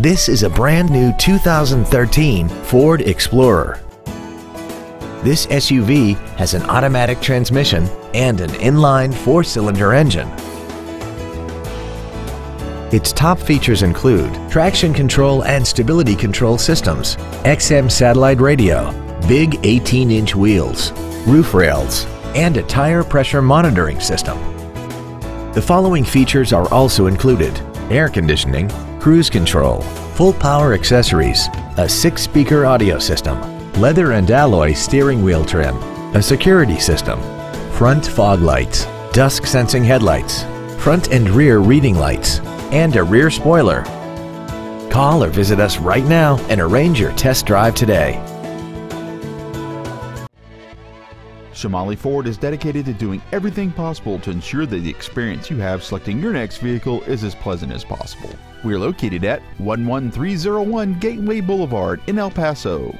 This is a brand new 2013 Ford Explorer. This SUV has an automatic transmission and an inline four-cylinder engine. Its top features include traction control and stability control systems, XM satellite radio, big 18-inch wheels, roof rails, and a tire pressure monitoring system. The following features are also included air conditioning, cruise control, full power accessories, a six speaker audio system, leather and alloy steering wheel trim, a security system, front fog lights, dusk sensing headlights, front and rear reading lights, and a rear spoiler. Call or visit us right now and arrange your test drive today. Shamaley Ford is dedicated to doing everything possible to ensure that the experience you have selecting your next vehicle is as pleasant as possible. We are located at 11301 Gateway Boulevard in El Paso.